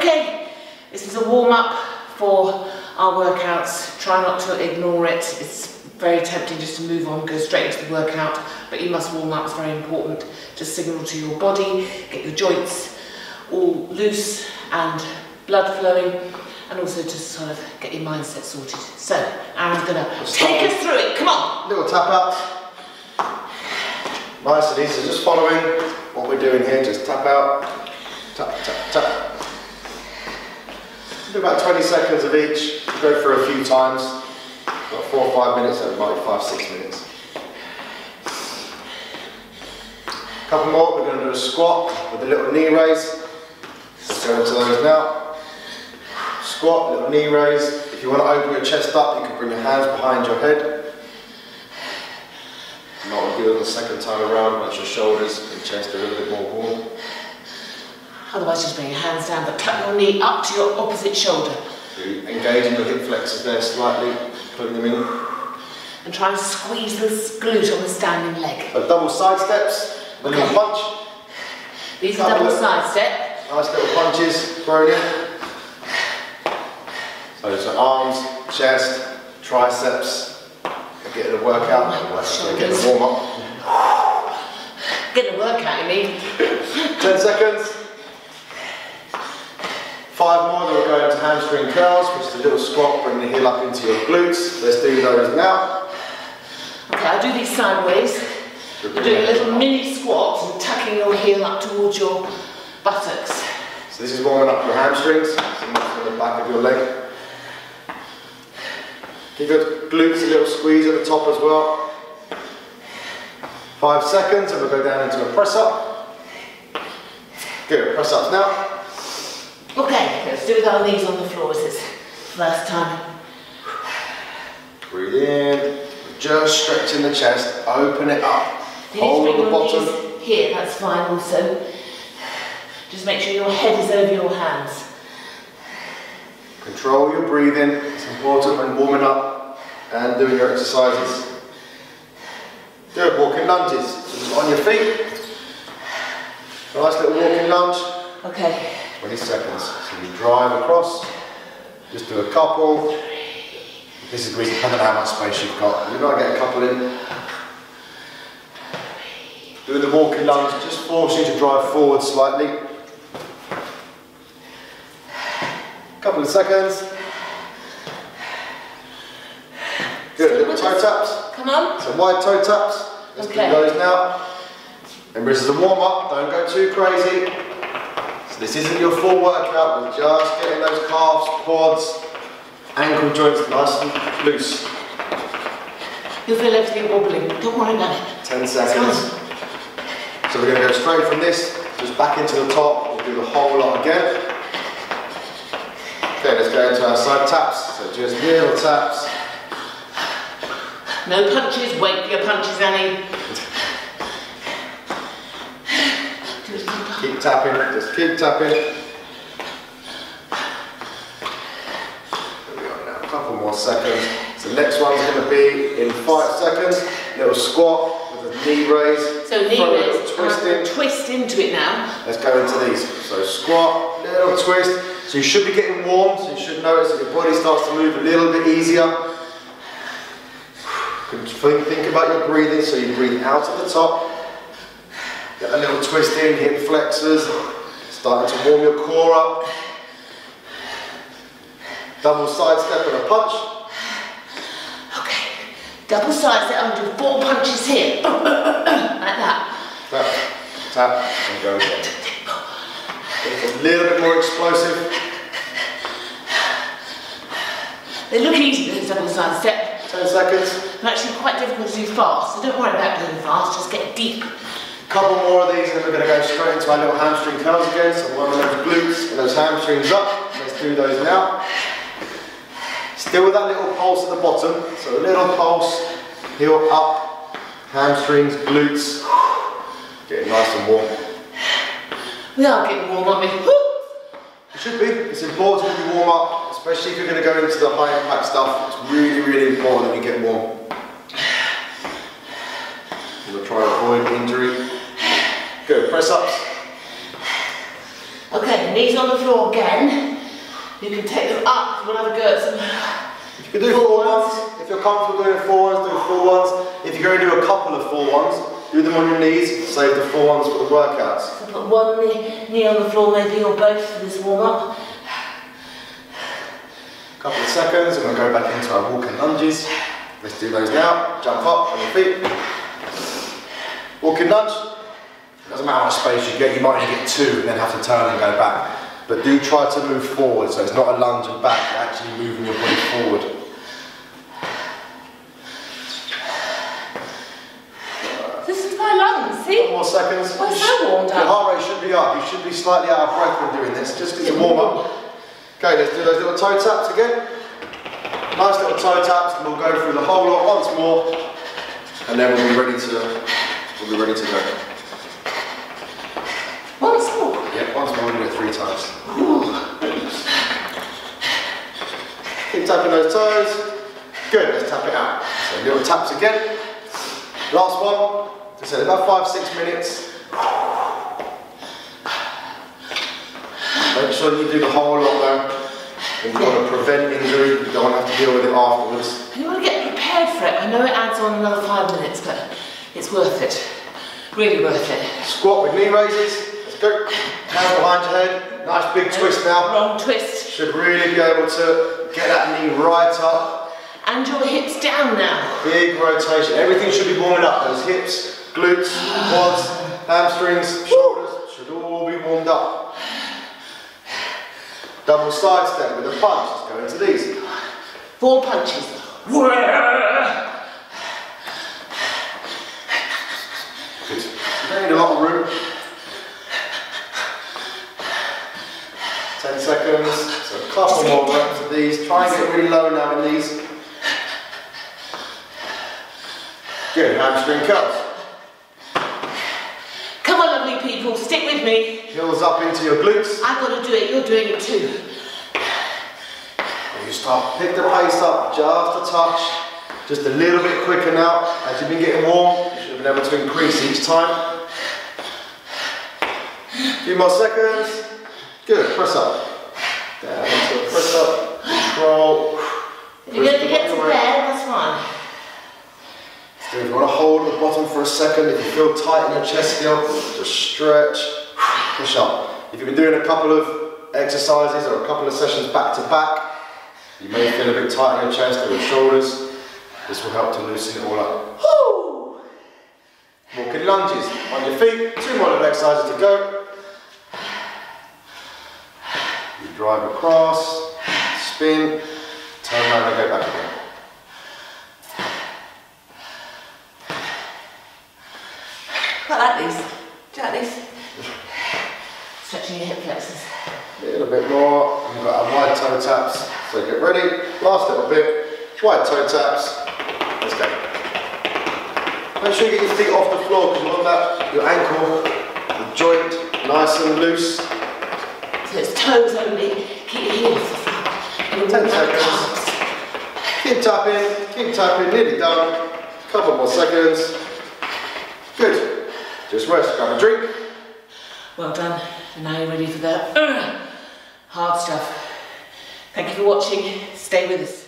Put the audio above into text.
Okay, this is a warm up for our workouts. Try not to ignore it. It's very tempting just to move on, go straight into the workout, but you must warm up, it's very important to signal to your body, get your joints all loose and blood flowing, and also to sort of get your mindset sorted. So, Aaron's gonna take us through it, come on! Little tap out. Nice and easy, just following what we're doing here, just tap out, tap, tap, tap. Do about 20 seconds of each, go for a few times, about four or five minutes, that might five, six minutes. A couple more, we're going to do a squat with a little knee raise. Let's go into those now. Squat, little knee raise. If you want to open your chest up, you can bring your hands behind your head. Not good the second time around, once your shoulders and chest are a little bit more warm. Otherwise just bring your hands down, but tuck your knee up to your opposite shoulder. So engaging your hip flexors there slightly, putting them in. And try and squeeze this glute on the standing leg. So double side steps, a little Okay. punch. These are double side step. Nice little punches thrown in. So, so arms, chest, triceps. Getting a workout, Oh, getting a warm up. Get a workout, you mean? 10 seconds. Five more, then we'll go into hamstring curls, which is a little squat, bring the heel up into your glutes. Let's do those now. Okay, I'll do these sideways. You're doing a little mini squat and tucking your heel up towards your buttocks. So this is warming up your hamstrings, so that's on the back of your leg. Give your glutes a little squeeze at the top as well. Five seconds, and we'll go down into a press up. Good, press ups now. Okay, let's do it with our knees on the floor. This is first time. Breathe in, just stretching the chest, open it up. You Hold the bottom. here, that's fine also. Just make sure your head is over your hands. Control your breathing, it's important when warming up and doing your exercises. Good, walking lunges. So on your feet. Nice little walking lunge, Okay, 20 seconds. So you drive across, just do a couple. This is really dependent on how much space you've got. You've got to get a couple in. Doing the walking lunge, just force you to drive forward slightly. Couple of seconds. Good, little toe taps. come on. Some wide toe taps. Let's Okay. do those now. Remember, this is a warm up, don't go too crazy. This isn't your full workout, we're just getting those calves, quads, ankle joints nice and loose. You'll feel everything wobbling. Don't worry about it. 10 seconds. So we're going to go straight from this, just back into the top, we'll do the whole lot again. Okay, let's go into our side taps. So just little taps. No punches. Wait for your punches, Annie. Do it one time. Keep tapping, just keep tapping. There we go now, a couple more seconds. So the next one's going to be in five seconds. Little squat with a knee raise. So knee raise. Uh, twist in. twist into it now. Let's go into these. So squat, little twist. So you should be getting warm, so you should notice that your body starts to move a little bit easier. Think about your breathing, so you breathe out at the top. Get a little twist in, hip flexors. Starting to warm your core up. Double side step and a punch. Okay. Double side step. I'm gonna do four punches here. like that. Tap, tap, and go again. A little bit more explosive. They look easy, those double side step. 10 seconds. They're actually quite difficult to do fast, so don't worry about doing fast, just get deep. Couple more of these and then we're going to go straight into our little hamstring curls again. So one of those glutes and those hamstrings up. Let's do those now. Still with that little pulse at the bottom. So a little pulse, heel up, hamstrings, glutes. Getting nice and warm. We are getting warm, aren't we? It should be. It's important that you warm up, especially if you're going to go into the high impact stuff. It's really, really important that you get warm. We'll try to avoid injury. Good, press ups. Okay, knees on the floor again. You can take them up, we'll have a go at some You can do four ones. If you're comfortable doing four ones, do four ones. If you're going to do a couple of four ones, do them on your knees. Save the four ones for the workouts. So put one knee, knee on the floor maybe or both for this warm up. Couple of seconds, and we'll go back into our walking lunges. Let's do those now. Jump up on your feet. Walking lunge. Doesn't matter how much space you get, you might only get two and then have to turn and go back. But do try to move forward, so it's not a lunge and back, you're actually moving your body forward. This is my lungs, Couple see? more seconds. We're so warmed up. Your heart rate should be up. You should be slightly out of breath when doing this, just because you warm up. Okay, let's do those little toe taps again. Nice little toe taps, and we'll go through the whole lot once more, and then we'll be ready to we'll be ready to go. Once more. Yeah, once more, we'll do it three times. Keep tapping those toes. Good, let's tap it out. So little taps again. Last one. So said about five, six minutes. Make sure you do the whole lot though. You want to prevent injury, you don't want to have to deal with it afterwards. And you want to get prepared for it. I know it adds on another five minutes, but it's worth it. Really worth it. Squat with knee raises. Go. Hands behind your head. Nice big twist now. Wrong twist. Should really be able to get that knee right up. And your hips down now. Big rotation. Everything should be warming up. Those hips, glutes, quads, hamstrings, shoulders should all be warmed up. Double side step with a punch. Let's go into these. Four punches. Good. You don't need a lot of room. 10 seconds. So a couple more reps of these. Try and get really low now in these. Good. Hamstring curls. Come on, lovely people, stick with me. Heels up into your glutes. I've got to do it, you're doing it too. You start, pick the pace up just a touch, just a little bit quicker now. As you've been getting warm, you should have been able to increase each time. A few more seconds. Good, press up. A press up, control. If you're going to get to there, that's fine. So if you want to hold the bottom for a second, if you feel tight in your chest still, just stretch, push up. If you've been doing a couple of exercises or a couple of sessions back to back, you may feel a bit tight in your chest or your shoulders. This will help to loosen it all up. Walking lunges on your feet, two more little exercises to go. You drive across, spin, turn around and go back again. Quite like these. Do you like these? Stretching your hip flexors. A little bit more. You've got our wide toe taps. So get ready. Last little bit. Wide toe taps. Let's go. Make sure you get your feet off the floor because you want that, your ankle, the joint, nice and loose. So it's toes only. Keep your heel off the floor. And Ten seconds. Keep tapping, keep tapping, nearly done. Couple more seconds. Good. Just rest, grab a drink. Well done. And now you're ready for the uh, hard stuff. Thank you for watching. Stay with us.